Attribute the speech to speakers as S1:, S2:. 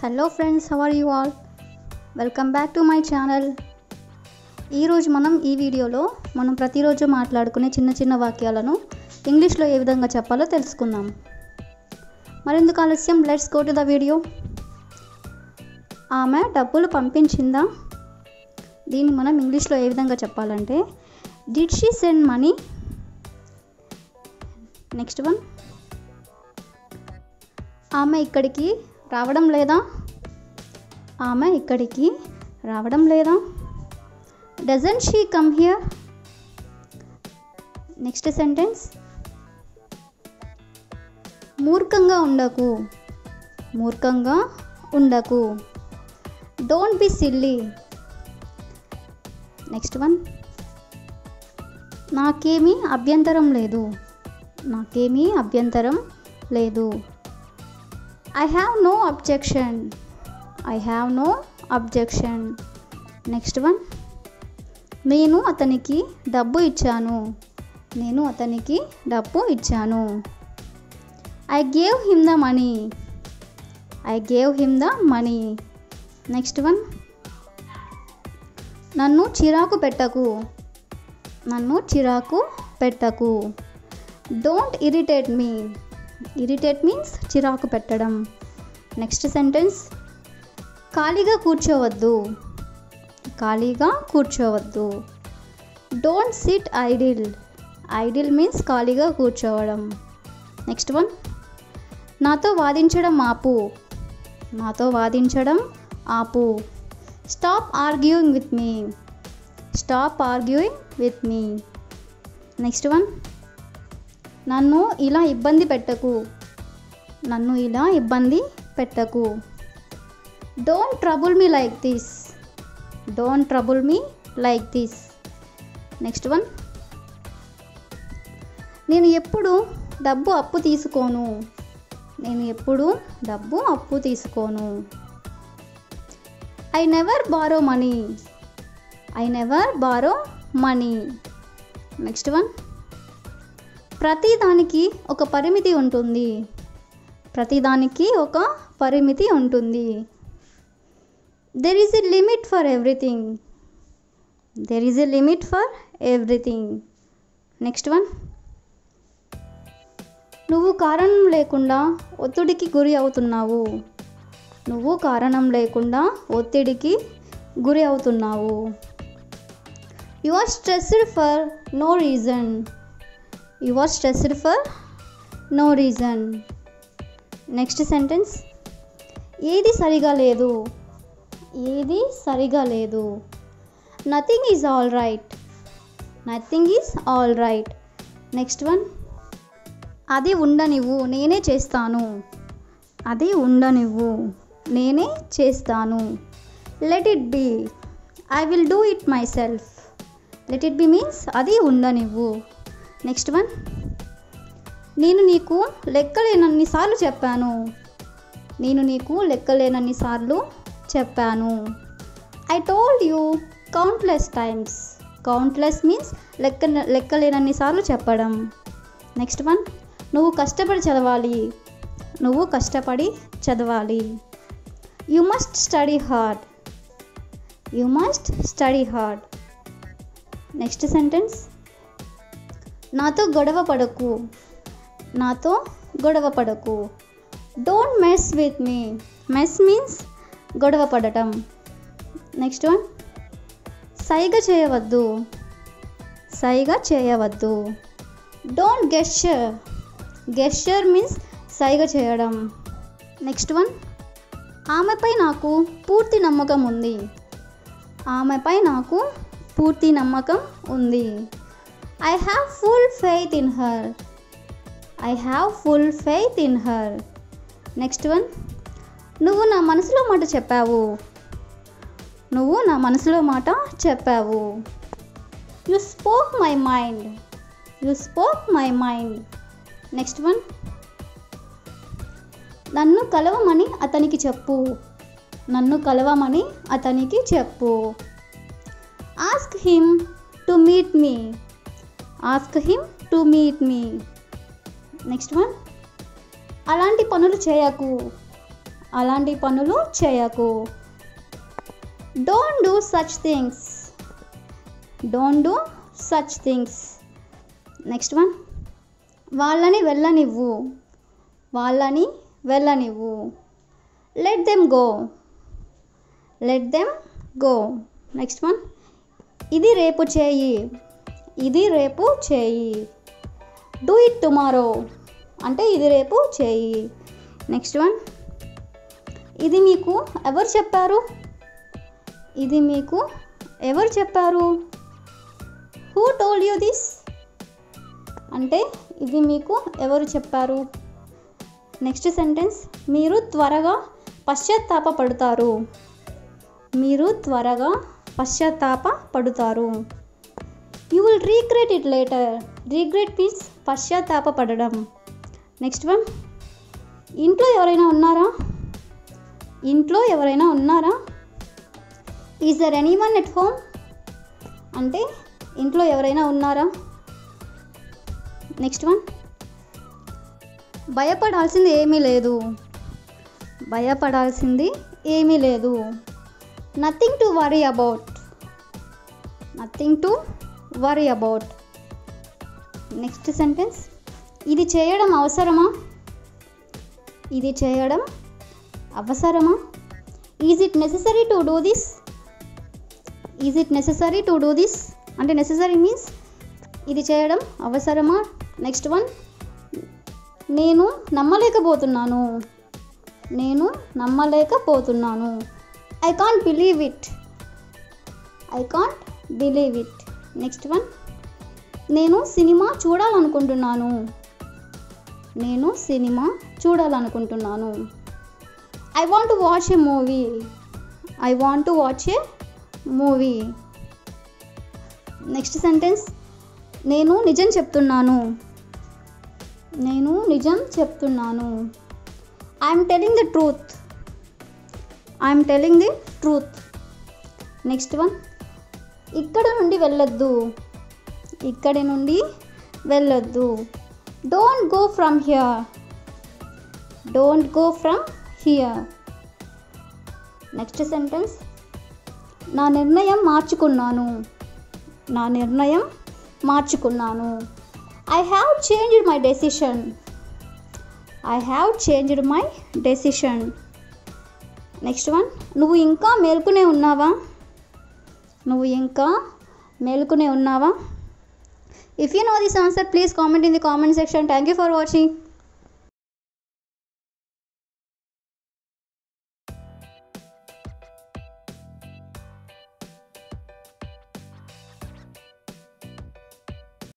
S1: Hello friends how are you all welcome back to my channel ఈరోజు మనం ఈ వీడియోలో మనం ప్రతిరోజు మాట్లాడుకునే చిన్న చిన్న వాక్యాలను ఇంగ్లీష్లో ఏ విధంగా చెప్పాలో తెలుసుకుందాం. మరెందుకు ఆలస్యం? Let's go to the video ఆమె డబ్బులు పంపించిందా? దీన్ని మనం ఇంగ్లీష్లో ఏ విధంగా చెప్పాలంటే did she send money next one ఆమె ఇక్కడికి రావడం లేదా? ఆమె ఇక్కడికి రావడం లేదా? Doesn't she come here next sentence మూర్ఖంగా ఉండకు. మూర్ఖంగా ఉండకు. Don't be silly next one నాకేమీ అభ్యంతరం లేదు. నాకేమీ అభ్యంతరం లేదు. I have no objection I have no objection next one నేను అతనికి డబ్బు ఇచ్చాను. నేను అతనికి డబ్బు ఇచ్చాను. I gave him the money I gave him the money next one నన్ను చిరాకు పెట్టకు. నన్ను చిరాకు పెట్టకు. Don't irritate me irritate means చిరాకు పెట్టడం. నెక్స్ట్ సెంటెన్స్ ఖాళీగా కూర్చోవద్దు. ఖాళీగా కూర్చోవద్దు. Don't sit idle idle means ఖాళీగా కూర్చోవడం. నెక్స్ట్ వన్ నాతో వాదించడం ఆపు. నాతో వాదించడం ఆపు. Stop arguing with me stop arguing with me next one నన్ను ఇలా ఇబ్బంది పెట్టకు. నన్ను ఇలా ఇబ్బంది పెట్టకు. Don't trouble me like this don't trouble me like this next one నేను ఎప్పుడు డబ్బు అప్పు తీసుకోను. నేను ఎప్పుడు డబ్బు అప్పు తీసుకోను. I never borrow money I never borrow money next one ప్రతిదానికి ఒక పరిమితి ఉంటుంది. ప్రతిదానికి ఒక పరిమితి ఉంటుంది. There is a limit for everything there is a limit for everything next one నువ్వు కారణం లేకుండా ఒత్తిడికి గురి అవుతున్నావు. నువ్వు కారణం లేకుండా ఒత్తిడికి గురి అవుతున్నావు. You are stressed for no reason you are stressed for no reason next sentence ఏది సరిగా లేదు. ఏది సరిగా లేదు. Nothing is all right nothing is all right next one అది ఉండనివ్వు నేనే చేస్తాను. అది ఉండనివ్వు నేనే చేస్తాను. Let it be I will do it myself let it be means అది ఉండనివ్వు. నెక్స్ట్ వన్ నేను నీకు లెక్కలేనన్ని సార్లు చెప్పాను. నేను నీకు లెక్కలేనన్ని సార్లు చెప్పాను. I told you countless times countless means లెక్క లెక్కలేనన్ని సార్లు చెప్పడం. నెక్స్ట్ వన్ నువ్వు కష్టపడి చదవాలి. నువ్వు కష్టపడి చదవాలి. You must study hard you must study hard next sentence నాతో గొడవ పడకు. నాతో గొడవ పడకు. Don't mess with me mess means గొడవ పడటం. నెక్స్ట్ వన్ సైగ చేయవద్దు. సైగ చేయవద్దు. డోంట్ గెస్చర్ గెస్చర్ మీన్స్ సైగ చేయడం. నెక్స్ట్ వన్ ఆమెపై నాకు పూర్తి నమ్మకం ఉంది. ఆమెపై నాకు పూర్తి నమ్మకం ఉంది. I have full faith in her I have full faith in her next one నువ్వు నా మనసులో మాట చెప్పావు. నువ్వు నా మనసులో మాట చెప్పావు. You spoke my mind you spoke my mind next one నన్ను కలవమని అతనికి చెప్పు. నన్ను కలవమని అతనికి చెప్పు. Ask him to meet me ask him to meet me next one అలాంటి పనులు చేయకు. అలాంటి పనులు చేయకు. Don't do such things don't do such things next one వాళ్ళని వెళ్ళనివ్వు. వాళ్ళని వెళ్ళనివ్వు. Let them go let them go next one ఇది రేపు చేయి. ఇది రేపు చేయి. డూ ఇట్ టుమారో అంటే ఇది రేపు చేయి. నెక్స్ట్ వన్ ఇది మీకు ఎవరు చెప్పారు? ఇది మీకు ఎవరు చెప్పారు? హూ టోల్ యూ దిస్ అంటే ఇది మీకు ఎవరు చెప్పారు? నెక్స్ట్ సెంటెన్స్ మీరు త్వరగా పశ్చాత్తాప పడతారు మీరు త్వరగా పశ్చాత్తాప పడుతారు will regret it later regret means పశ్చాత్తాప పడడం నెక్స్ట్ వన్ ఇంట్లో ఎవరైనా ఉన్నారా? ఇంట్లో ఎవరైనా ఉన్నారా? Is there anyone at home అంటే ఇంట్లో ఎవరైనా ఉన్నారా? నెక్స్ట్ వన్ భయపడాల్సింది ఏమీ లేదు. భయపడాల్సింది ఏమీ లేదు. Nothing to worry about nothing to worry about next sentence ఇది చేయడం అవసరమా? ఇది చేయడం అవసరమా? Is it necessary to do this is it necessary to do this అంటే నెససరీ మీన్స్ ఇది చేయడం అవసరమా? నెక్స్ట్ వన్ నేను నమ్మలేకపోతున్నాను. నేను నమ్మలేకపోతున్నాను. I can't believe it I can't believe it next one నేను సినిమా చూడాలనుకుంటున్నాను. నేను సినిమా చూడాలనుకుంటున్నాను. I want watch a movie I want to watch a movie next sentence నేను నిజం చెప్తున్నాను. నేను నిజం చెప్తున్నాను. I'm telling the truth I'm telling the truth next one ఇక్కడ నుండి వెళ్ళొద్దు. ఇక్కడి నుండి వెళ్ళొద్దు. Don't go from here don't go from here next sentence నా నిర్ణయం మార్చుకున్నాను. నా నిర్ణయం మార్చుకున్నాను. I have changed my decision I have changed my decision next one నువ్వు ఇంకా మేల్కొనే ఉన్నావా? నువ్వు ఇంకా మేలుకునే ఉన్నావా? If you know this answer please comment in the comment section thank you for watching